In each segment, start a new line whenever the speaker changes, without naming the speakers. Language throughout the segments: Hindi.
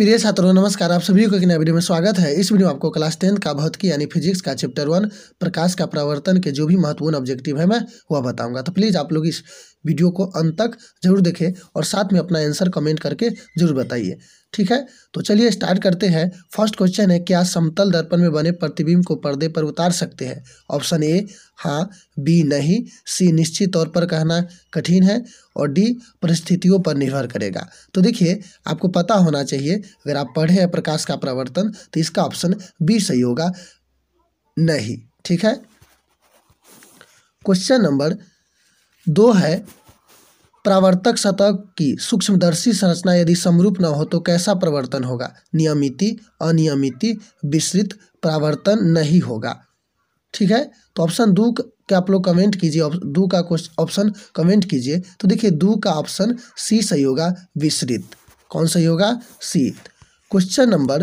प्रिय छात्रों, नमस्कार। आप सभी को एक नए वीडियो में स्वागत है। इस वीडियो में आपको क्लास टेंथ का, भौतिकी यानी फिजिक्स का, चैप्टर वन, प्रकाश का प्रवर्तन के जो भी महत्वपूर्ण ऑब्जेक्टिव है, मैं वह बताऊँगा। तो प्लीज़ आप लोग इस वीडियो को अंत तक ज़रूर देखें और साथ में अपना आंसर कमेंट करके ज़रूर बताइए। ठीक है? तो चलिए स्टार्ट करते हैं। फ़र्स्ट क्वेश्चन है, क्या समतल दर्पण में बने प्रतिबिंब को पर्दे पर उतार सकते हैं? ऑप्शन ए हाँ। बी नहीं। सी निश्चित तौर पर कहना कठिन है। और डी परिस्थितियों पर निर्भर करेगा। तो देखिए, आपको पता होना चाहिए, अगर आप पढ़े हैं प्रकाश का प्रवर्तन तो इसका ऑप्शन बी सही होगा। नहीं, ठीक है? क्वेश्चन नंबर दो है प्रावर्तक सतह की सूक्ष्मदर्शी संरचना यदि समरूप न हो तो कैसा प्रवर्तन होगा? नियमिति, अनियमिति, विस्तृत प्रावर्तन नहीं होगा। ठीक है? तो ऑप्शन दो के आप लोग कमेंट कीजिए दो का ऑप्शन कमेंट कीजिए। तो देखिए, दो का ऑप्शन सी सही होगा, विस्तृत। कौन सही होगा? सी क्वेश्चन नंबर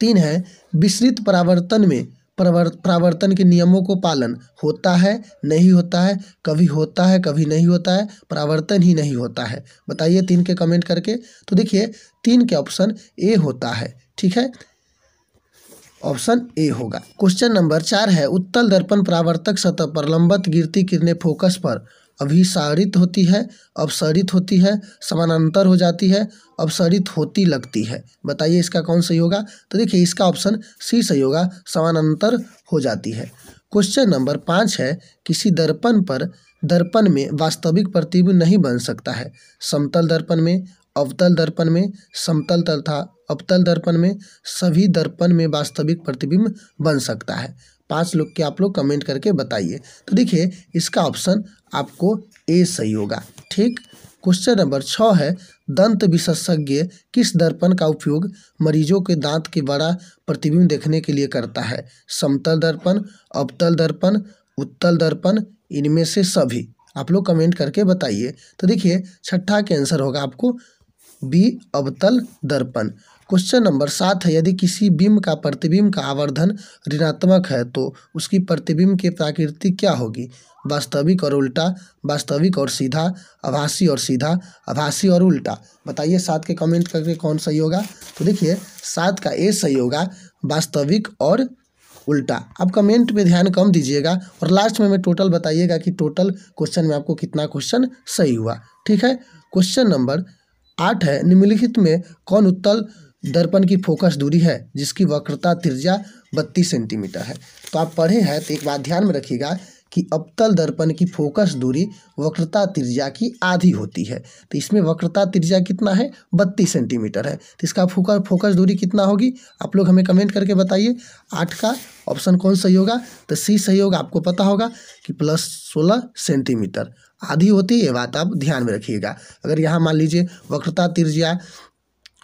तीन है, विस्तृत परावर्तन में प्रावर्तन के नियमों को पालन। होता है, नहीं होता है, कभी होता है, कभी नहीं होता है, प्रावर्तन ही नहीं होता है। बताइए तीन के कमेंट करके। तो देखिए, तीन के ऑप्शन ए होता है, ठीक है? ऑप्शन ए होगा। क्वेश्चन नंबर चार है, उत्तल दर्पण प्रावर्तक सतह पर लंबत गिरती किरणें फोकस पर। अभिसारित होती है अपसरित होती है, समानांतर हो जाती है अपसरित होती लगती है। बताइए इसका कौन सही होगा? तो देखिए, इसका ऑप्शन सी सही होगा, समानांतर हो जाती है। क्वेश्चन नंबर पाँच है, किसी दर्पण पर, दर्पण में वास्तविक प्रतिबिंब नहीं बन सकता है। समतल दर्पण में, अवतल दर्पण में, समतल तथा अवतल दर्पण में, सभी दर्पण में वास्तविक प्रतिबिंब बन सकता है। पाँच लोग के आप लोग कमेंट करके बताइए। तो देखिए, इसका ऑप्शन आपको ए सही होगा। ठीक? क्वेश्चन नंबर छः है, दंत विशेषज्ञ किस दर्पण का उपयोग मरीजों के दांत के बड़ा प्रतिबिंब देखने के लिए करता है? समतल दर्पण, अवतल दर्पण, उत्तल दर्पण, इनमें से सभी। आप लोग कमेंट करके बताइए। तो देखिए, छठा के आंसर होगा आपको बी, अवतल दर्पण। क्वेश्चन नंबर सात है, यदि किसी बिंब का प्रतिबिंब का आवर्धन ऋणात्मक है तो उसकी प्रतिबिंब की प्रकृति क्या होगी? वास्तविक और उल्टा, वास्तविक और सीधा, आभासी और सीधा, आभासी और उल्टा। बताइए सात के कमेंट करके कौन सही होगा? तो देखिए, सात का ए सही होगा, वास्तविक और उल्टा। आप कमेंट पे ध्यान कम दीजिएगा और लास्ट में मैं टोटल बताइएगा कि टोटल क्वेश्चन में आपको कितना क्वेश्चन सही हुआ। ठीक है? क्वेश्चन नंबर आठ है। निम्नलिखित में कौन उत्तल दर्पण की फोकस दूरी है, जिसकी वक्रता त्रिज्या बत्तीस सेंटीमीटर है? तो आप पढ़े हैं तो एक बात ध्यान में रखिएगा कि अवतल दर्पण की फोकस दूरी वक्रता त्रिज्या की आधी होती है। तो इसमें वक्रता त्रिज्या कितना है? बत्तीस सेंटीमीटर है। तो इसका फोकस फोकस दूरी कितना होगी? आप लोग हमें कमेंट करके बताइए। आठ का ऑप्शन कौन सही होगा? तो सी सही होगा, आपको पता होगा कि प्लस सोलह सेंटीमीटर। आधी होती है, ये बात आप ध्यान में रखिएगा। अगर यहाँ मान लीजिए वक्रता त्रिज्या,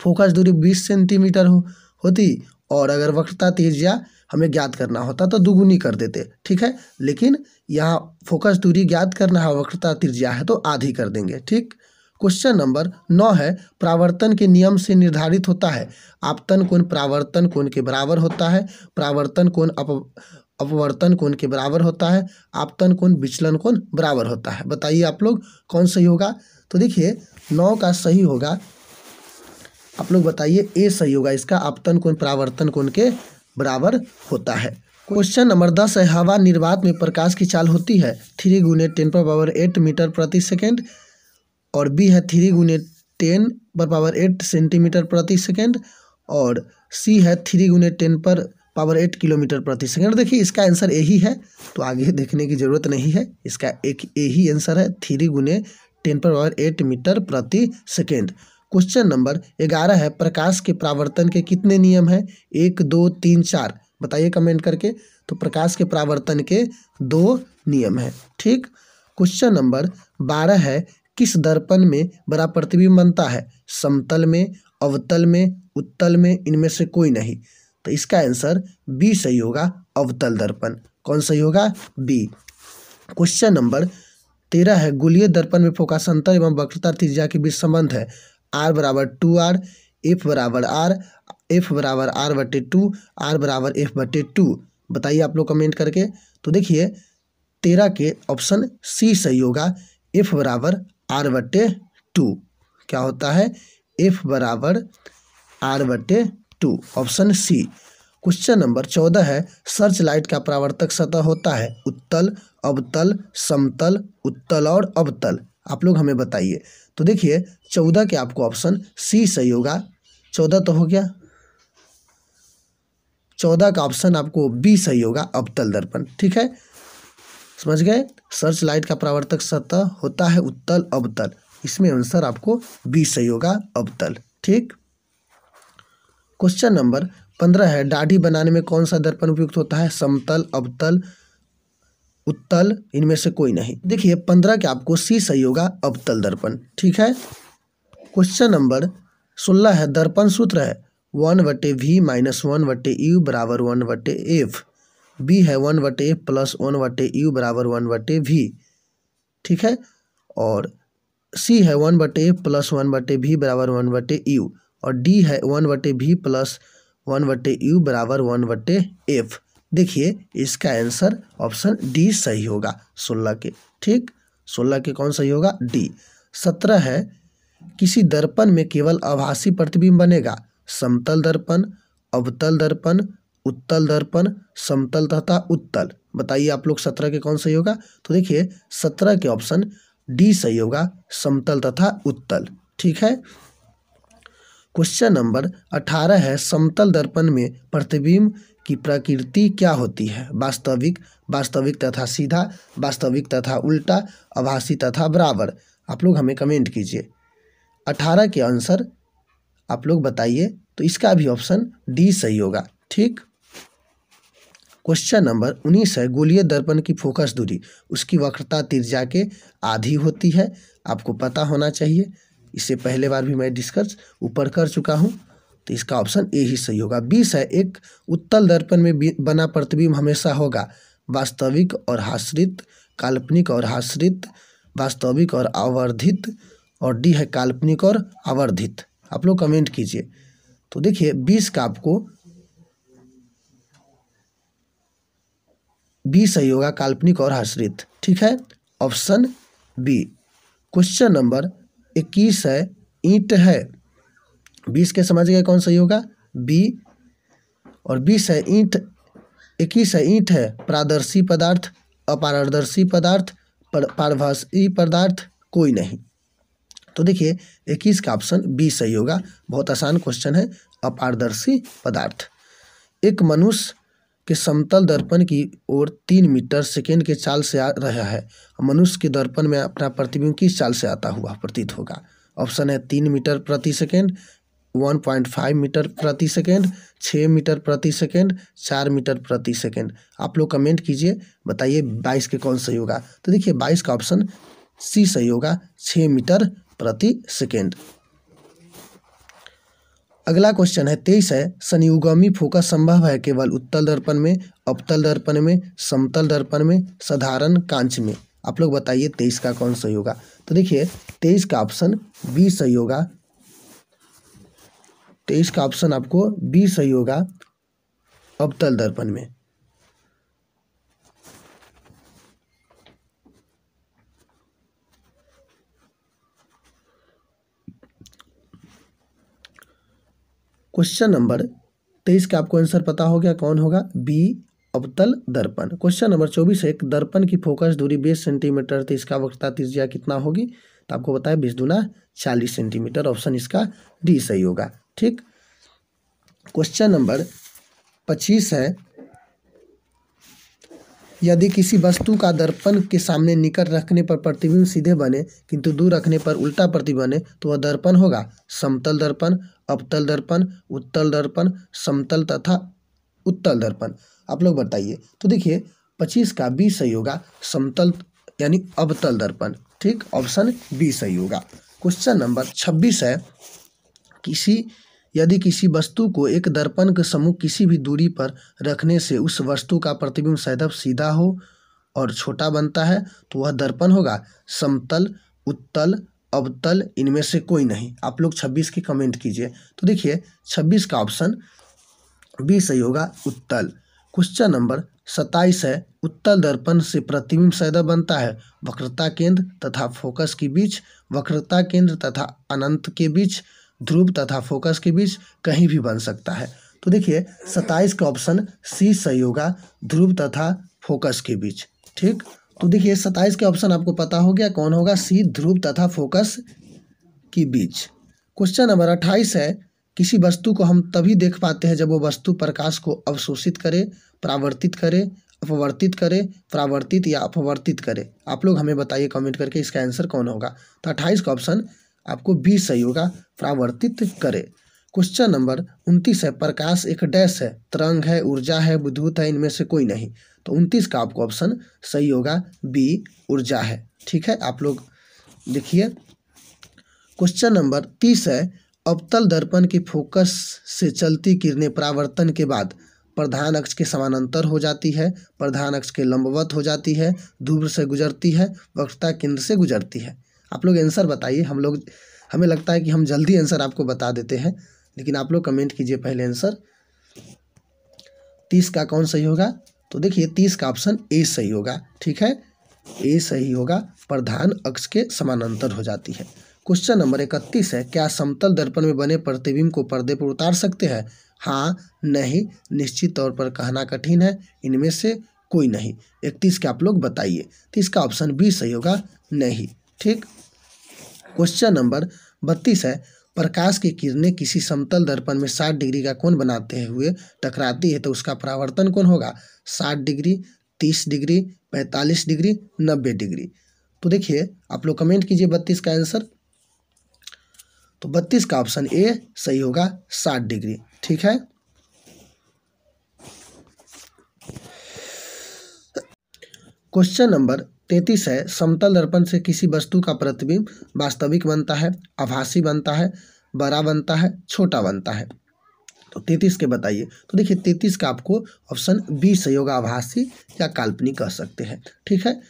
फोकस दूरी बीस सेंटीमीटर हो होती और अगर वक्रता त्रिज्या हमें ज्ञात करना होता तो दुगुनी कर देते, ठीक है? लेकिन यहाँ फोकस दूरी ज्ञात करना है, वक्रता त्रिज्या है तो आधी कर देंगे, ठीक? क्वेश्चन नंबर नौ है, प्रावर्तन के नियम से निर्धारित होता है। आपतन कोण प्रावर्तन कोण के बराबर होता है, प्रावर्तन कोण अप, अपवर्तन कोण के बराबर होता है, आपतन कोण विचलन कोण बराबर होता है। बताइए आप लोग, कौन सही होगा? तो देखिए, नौ का सही होगा। आप लोग बताइए, ए सही होगा इसका, आपतन कोण प्रावर्तन कोण के बराबर होता है। क्वेश्चन नंबर दस है, हवा निर्वात में प्रकाश की चाल होती है। थ्री गुने टेन पर पावर एट मीटर प्रति सेकेंड और बी है थ्री गुने टेन पर पावर एट सेंटीमीटर प्रति सेकेंड और सी है थ्री गुने टेन पर पावर एट किलोमीटर प्रति सेकेंड देखिए, इसका आंसर यही है तो आगे देखने की ज़रूरत नहीं है। इसका एक यही आंसर है थ्री गुने टेन पर पावर एट मीटर प्रति सेकेंड क्वेश्चन नंबर ग्यारह है, प्रकाश के प्रावर्तन के कितने नियम हैं? एक, दो, तीन, चार। बताइए कमेंट करके। तो प्रकाश के प्रावर्तन के दो नियम हैं, ठीक? क्वेश्चन नंबर बारह है, किस दर्पण में बड़ा प्रतिबिंब बनता है? समतल में, अवतल में, उत्तल में, इनमें से कोई नहीं। तो इसका आंसर बी सही होगा, अवतल दर्पण। कौन सही होगा? बी क्वेश्चन नंबर तेरह है, गोलीय दर्पण में फोकासंतर एवं वक्रता त्रिज्या के बीच संबंध है। आर बराबर टू आर, एफ़ बराबर आर, एफ़ बराबर आर बटे टू, आर बराबर एफ़ बटे टू। बताइए आप लोग कमेंट करके। तो देखिए, तेरह के ऑप्शन सी सही होगा, एफ़ बराबर आर बटे टू। क्या होता है? एफ़ बराबर आर बटे two option C question number चौदह है सर्च लाइट का प्रावर्तक सतह होता है, उत्तल, अवतल, समतल, उत्तल और अवतल। आप लोग हमें बताइए। तो देखिए, चौदह के आपको ऑप्शन सी सही होगा। चौदह तो हो गया। चौदह का ऑप्शन आपको बी सही होगा अवतल दर्पण ठीक है? समझ गए? सर्च लाइट का प्रावर्तक सतह होता है उत्तल अवतल इसमें आंसर आपको बी सही होगा अवतल ठीक? क्वेश्चन नंबर पंद्रह है दाढ़ी बनाने में कौन सा दर्पण उपयुक्त होता है? समतल अवतल उत्तल इनमें से कोई नहीं देखिए पंद्रह के आपको सी सही होगा अवतल दर्पण ठीक है क्वेश्चन नंबर सोलह है दर्पण सूत्र है वन बटे वी माइनस वन बटे यू बराबर वन बटे एफ़ बी है वन बटे एफ़ प्लस वन बटे यू बराबर वन बटे वी ठीक है और सी है वन बटे एफ़ प्लस वन बटे वी बराबर वन बटे यू और डी है वन बटे वी प्लस वन बटे यू बराबर वन बटे एफ़ देखिए, इसका आंसर ऑप्शन डी सही होगा। सोलह के, ठीक? सोलह के कौन सही होगा? डी। सत्रह है, किसी दर्पण में केवल आभासी प्रतिबिंब बनेगा। समतल दर्पण, अवतल दर्पण, उत्तल दर्पण, समतल तथा उत्तल। बताइए आप लोग सत्रह के कौन सही होगा? तो देखिए, सत्रह के ऑप्शन डी सही होगा, समतल तथा उत्तल। ठीक है? क्वेश्चन नंबर अठारह है, समतल दर्पण में प्रतिबिंब की प्रकृति क्या होती है? वास्तविक वास्तविक तथा सीधा, वास्तविक तथा उल्टा, आभासी तथा बराबर। आप लोग हमें कमेंट कीजिए। अठारह के आंसर आप लोग बताइए तो इसका भी ऑप्शन डी सही होगा। ठीक? क्वेश्चन नंबर उन्नीस है, गोलीय दर्पण की फोकस दूरी। उसकी वक्रता तिरजा के आधी होती है, आपको पता होना चाहिए। इससे पहले बार भी मैं डिस्कस ऊपर कर चुका हूँ। तो इसका ऑप्शन ए ही सही होगा। बीस है एक उत्तल दर्पण में बना प्रतिबिंब हमेशा होगा। वास्तविक और हाश्रित, काल्पनिक और हाश्रित, वास्तविक और आवर्धित, और डी है काल्पनिक और आवर्धित। आप लोग कमेंट कीजिए। तो देखिए, बीस का आपको बी सही होगा, काल्पनिक और आश्रित ठीक है? ऑप्शन बी क्वेश्चन नंबर इक्कीस है, ईंट है। बीस के समझ गए कौन सही होगा? बी। और बीस है ईंट, इक्कीस है ईंट है पारदर्शी पदार्थ, अपारदर्शी पदार्थ पारभाषी पदार्थ, कोई नहीं। तो देखिए, इक्कीस का ऑप्शन बी सही होगा। बहुत आसान क्वेश्चन है, अपारदर्शी पदार्थ। एक मनुष्य के समतल दर्पण की ओर तीन मीटर सेकेंड के चाल से आ रहा है। मनुष्य के दर्पण में अपना प्रतिबिंब किस चाल से आता हुआ प्रतीत होगा? ऑप्शन है तीन मीटर प्रति second one point five metre प्रति सेकेंड छः मीटर प्रति सेकेंड, चार मीटर प्रति सेकेंड। आप लोग कमेंट कीजिए, बताइए बाईस के कौन सही होगा। तो देखिए, बाईस का ऑप्शन सी सही होगा छः मीटर प्रति सेकेंड। अगला क्वेश्चन है, तेईस है संयुगमी फोकस संभव है केवल उत्तल दर्पण में अवतल दर्पण में, समतल दर्पण में, साधारण कांच में? आप लोग बताइए तेईस का कौन सही होगा। तो देखिए, तेईस का ऑप्शन बी सही होगा तेईस का ऑप्शन आपको बी सही होगा अवतल दर्पण में। क्वेश्चन नंबर तेईस का आपको आंसर पता हो गया, कौन होगा? बी अवतल दर्पण। क्वेश्चन नंबर चौबीस एक दर्पण की फोकस दूरी बीस सेंटीमीटर तो इसका वक्रता त्रिज्या कितना होगी? तो आपको बताया बीस दूना चालीस सेंटीमीटर ऑप्शन इसका डी सही होगा। ठीक? क्वेश्चन नंबर पच्चीस है। यदि किसी वस्तु का दर्पण के सामने निकट रखने पर प्रतिबिंब सीधे बने, किंतु दूर रखने पर उल्टा प्रतिबिंब बने तो वह दर्पण होगा। समतल दर्पण, अवतल दर्पण, उत्तल दर्पण, समतल तथा उत्तल दर्पण। आप लोग बताइए। तो देखिए, पच्चीस का बी सही होगा। समतल यानी अवतल दर्पण। ठीक? ऑप्शन बी सही होगा। क्वेश्चन नंबर छब्बीस है। किसी यदि किसी वस्तु को एक दर्पण के सम्मुख किसी भी दूरी पर रखने से उस वस्तु का प्रतिबिंब सदैव सीधा हो और छोटा बनता है तो वह दर्पण होगा। समतल, उत्तल, अवतल, इनमें से कोई नहीं। आप लोग छब्बीस की कमेंट कीजिए। तो देखिए, छब्बीस का ऑप्शन बी सही होगा, उत्तल। क्वेश्चन नंबर सत्ताईस है। उत्तल दर्पण से प्रतिबिंब सदैव बनता है। वक्रता केंद्र तथा फोकस के बीच, वक्रता केंद्र तथा अनंत के बीच ध्रुव तथा फोकस के बीच कहीं भी बन सकता है। तो देखिए, सत्ताईस का ऑप्शन सी सही होगा, ध्रुव तथा फोकस के बीच, ठीक? तो देखिए, सत्ताईस के ऑप्शन आपको पता हो गया, कौन होगा? सी ध्रुव तथा फोकस के बीच। क्वेश्चन नंबर अट्ठाईस है, किसी वस्तु को हम तभी देख पाते हैं जब वो वस्तु प्रकाश को अवशोषित करे, परावर्तित करे, अपवर्तित करे, परावर्तित या अपवर्तित करे। आप लोग हमें बताइए कमेंट करके इसका आंसर कौन होगा। तो अट्ठाईस का ऑप्शन आपको बी सही होगा परावर्तित करे। क्वेश्चन नंबर उनतीस है, प्रकाश एक डैश है, तरंग है, ऊर्जा है विद्युत है, इनमें से कोई नहीं। तो उनतीस का आपको ऑप्शन सही होगा बी ऊर्जा है। ठीक है, आप लोग देखिए। क्वेश्चन नंबर तीस है, अवतल दर्पण की फोकस से चलती किरणें परावर्तन के बाद प्रधान अक्ष के समानांतर हो जाती है, प्रधान अक्ष के लंबवत हो जाती है, ध्रुव से गुजरती है, वक्रता केंद्र से गुजरती है। आप लोग आंसर बताइए। हम लोग, हमें लगता है कि हम जल्दी आंसर आपको बता देते हैं, लेकिन आप लोग कमेंट कीजिए पहले आंसर तीस का कौन सही होगा? तो देखिए, तीस का ऑप्शन ए सही होगा, ठीक है? ए सही होगा, प्रधान अक्ष के समानांतर हो जाती है। क्वेश्चन नंबर इकतीस है, क्या समतल दर्पण में बने प्रतिबिंब को पर्दे पर उतार सकते हैं? हाँ नहीं, निश्चित तौर पर कहना कठिन है, इनमें से कोई नहीं। इकतीस के आप लोग बताइए। तो इसका ऑप्शन बी सही होगा, नहीं। ठीक? क्वेश्चन नंबर बत्तीस है। प्रकाश की किरणें किसी समतल दर्पण में साठ डिग्री का कोण बनाते हुए टकराती है तो उसका परावर्तन कौन होगा? साठ डिग्री, तीस डिग्री, पैंतालीस डिग्री, नब्बे डिग्री। तो देखिए, आप लोग कमेंट कीजिए बत्तीस का आंसर तो बत्तीस का ऑप्शन ए सही होगा, साठ डिग्री। ठीक है? क्वेश्चन नंबर तैतीस है। समतल दर्पण से किसी वस्तु का प्रतिबिंब वास्तविक बनता है, आभासी बनता है, बड़ा बनता है, छोटा बनता है। तो तैतीस के बताइए। तो देखिए, तैतीस का आपको ऑप्शन बी सही होगा आभासी या काल्पनिक कह सकते हैं। ठीक है?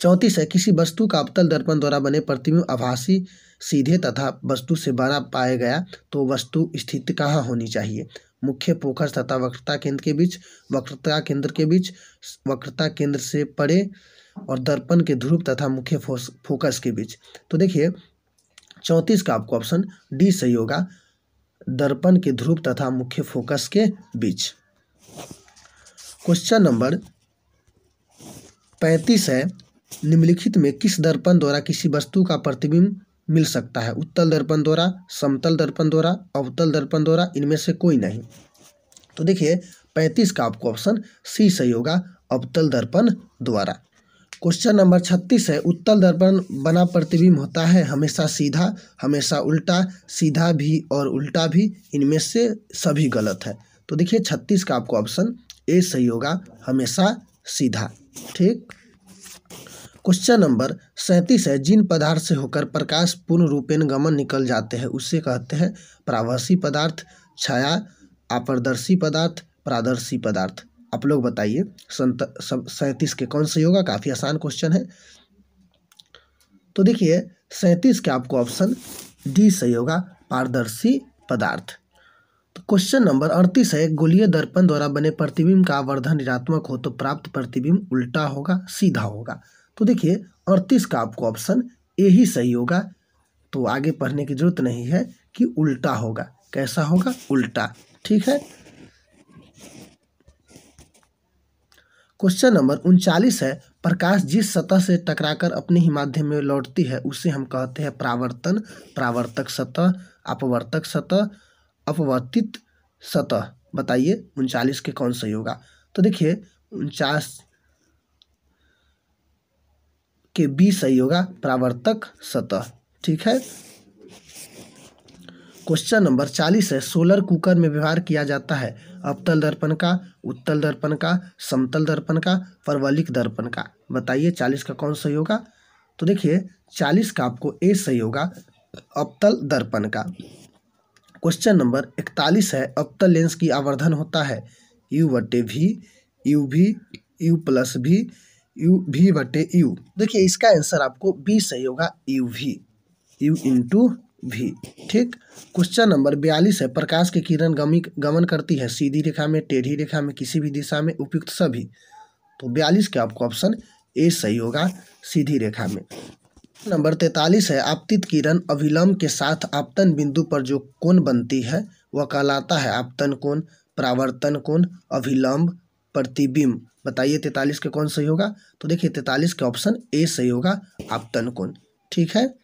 चौंतीस है, किसी वस्तु का अवतल दर्पण द्वारा बने प्रतिबिंब आभासी, सीधे तथा वस्तु से बड़ा पाया गया तो वस्तु स्थित कहाँ होनी चाहिए? मुख्य पोखर तथा वक्रता केंद्र के बीच, वक्रता केंद्र के बीच, वक्रता केंद्र से परे और दर्पण के ध्रुव तथा मुख्य फोकस के बीच। तो देखिए, चौंतीस का आपको ऑप्शन डी सही होगा। दर्पण के ध्रुव तथा मुख्य फोकस के बीच। क्वेश्चन नंबर पैंतीस है, निम्नलिखित में किस दर्पण द्वारा किसी वस्तु का प्रतिबिंब मिल सकता है? उत्तल दर्पण द्वारा, समतल दर्पण द्वारा, अवतल दर्पण द्वारा, इनमें से कोई नहीं। तो देखिए, पैंतीस का आपको ऑप्शन सी सही होगा, अवतल दर्पण द्वारा। क्वेश्चन नंबर छत्तीस है, उत्तल दर्पण बना प्रतिबिंब होता है, हमेशा सीधा, हमेशा उल्टा, सीधा भी और उल्टा भी, इनमें से सभी गलत है। तो देखिए छत्तीस का आपको ऑप्शन ए सही होगा, हमेशा सीधा, ठीक? क्वेश्चन नंबर सैंतीस है, जिन पदार्थ से होकर प्रकाश पूर्ण रूपेण गमन निकल जाते हैं उससे कहते हैं प्रावासी पदार्थ, छाया, अपारदर्शी पदार्थ, प्रादर्शी पदार्थ। आप लोग बताइए। संत सैंतीस के कौन सही होगा काफ़ी आसान क्वेश्चन है? तो देखिए, सैंतीस के आपको ऑप्शन डी सही होगा पारदर्शी पदार्थ। तो क्वेश्चन नंबर अड़तीस है गोलीय दर्पण द्वारा बने प्रतिबिंब का आवर्धन ऋणात्मक हो तो प्राप्त प्रतिबिंब उल्टा होगा, सीधा होगा। तो देखिए, अड़तीस का आपको ऑप्शन ए ही सही होगा। तो आगे पढ़ने की ज़रूरत नहीं है कि उल्टा होगा। कैसा होगा? उल्टा। ठीक है? क्वेश्चन नंबर उनचालीस है, प्रकाश जिस सतह से टकराकर अपने ही माध्यम में लौटती है, उसे हम कहते हैं प्रावर्तन, प्रावर्तक सतह, अपवर्तक सतह, अपवर्तित सतह। बताइए उनचालीस के कौन सही होगा? तो देखिए, उनचास के बी सही होगा, प्रावर्तक सतह। ठीक है? क्वेश्चन नंबर चालीस है, सोलर कुकर में व्यवहार किया जाता है। अवतल दर्पण का, उत्तल दर्पण का, समतल दर्पण का, परवलिक दर्पण का। बताइए चालीस का कौन सही होगा? तो देखिए, चालीस का आपको ए सही होगा, अवतल दर्पण का। क्वेश्चन नंबर इकतालीस है, अवतल लेंस की आवर्धन होता है। यू बटे भी यू भी यू प्लस भी यू भी बटे यू देखिए, इसका आंसर आपको बी सही होगा यू भी यू इंटू भी। ठीक? क्वेश्चन नंबर बयालीस है। प्रकाश की किरण गमी गमन करती है। सीधी रेखा में, टेढ़ी रेखा में, किसी भी दिशा में, उपयुक्त सभी। तो बयालीस के आपको ऑप्शन ए सही होगा, सीधी रेखा में। नंबर तैतालीस है। आपतित किरण अभिलंब के साथ आपतन बिंदु पर जो कोण बनती है, वह कहलाता है आपतन कोण, प्रावर्तन कोण अभिलंब प्रतिबिंब। बताइए तैतालीस के कौन सही होगा? तो देखिए तैतालीस के ऑप्शन ए सही होगा, आपतन कोण। ठीक है?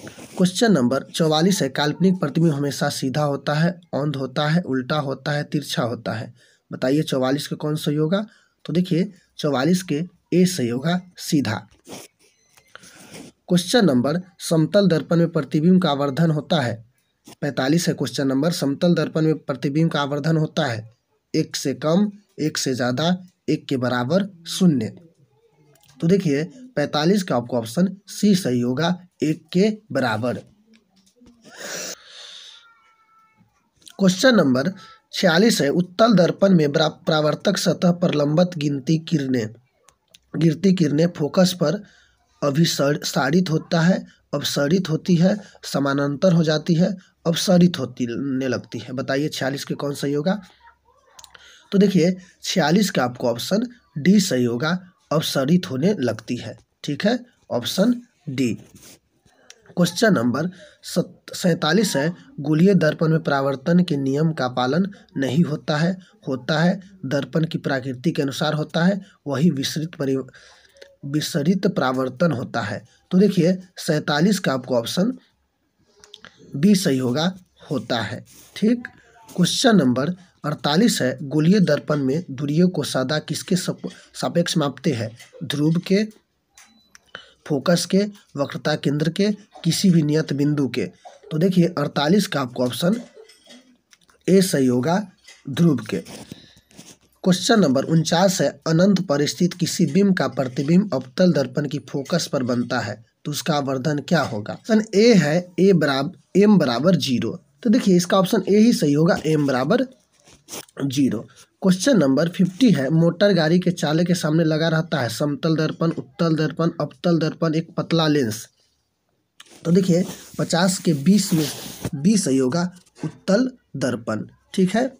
क्वेश्चन नंबर चौवालीस है। काल्पनिक प्रतिबिंब हमेशा सीधा होता है औंध होता है, उल्टा होता है, तिरछा होता है। बताइए चौवालीस का कौन सही होगा तो देखिए, चौवालीस के ए सही होगा सीधा। क्वेश्चन नंबर समतल दर्पण में प्रतिबिंब का आवर्धन होता है। पैंतालीस है। क्वेश्चन नंबर समतल दर्पण में प्रतिबिंब का आवर्धन होता है। एक से कम, एक से ज़्यादा, एक के बराबर शून्य। तो देखिए पैंतालीस का आपको ऑप्शन सी सही होगा, एक के बराबर। क्वेश्चन नंबर छियालीस है, उत्तल दर्पण में प्रावर्तक सतह पर लंबत गिनती किरणें गिरती किरणें फोकस पर अभिसारित होता है, अपसरित होती है, समानांतर हो जाती है, अपसरित होती लगती है। बताइए छियालीस के कौन सही होगा? तो देखिए, छियालीस का आपको ऑप्शन डी सही होगा, अपसरित होने लगती है। ठीक है? Option D. क्वेश्चन नंबर सैतालीस है। गोलीय दर्पण में प्रावर्तन के नियम का पालन नहीं होता है। होता है, दर्पण की प्रकृति के अनुसार होता है, वही विस्तृत परि, विसरित प्रावर्तन होता है। तो देखिए, सैतालीस का आपको ऑप्शन बी सही होगा, होता है। ठीक? क्वेश्चन नंबर अड़तालीस है। गोलीय दर्पण में दूरियों को सादा किसके सापेक्ष मापते हैं? ध्रुव के फोकस के, वक्रता केंद्र के, किसी भी नियत बिंदु के। तो देखिए, अड़तालीस का आपको ऑप्शन ए सही होगा, ध्रुव के। क्वेश्चन नंबर उनचास है, अनंत पर स्थित किसी बिंब का प्रतिबिंब अवतल दर्पण की फोकस पर बनता है तो उसका आवर्धन क्या होगा? ऑप्शन ए है ए बराबर एम बराबर ज़ीरो तो देखिए, इसका ऑप्शन ए ही सही होगा एम बराबर ज़ीरो। क्वेश्चन नंबर फिफ्टी है। मोटर गाड़ी के चालक के सामने लगा रहता है। समतल दर्पण, उत्तल दर्पण, अवतल दर्पण, एक पतला लेंस तो देखिए, पचास के बीस में, बीस होगा। उत्तल दर्पण। ठीक है?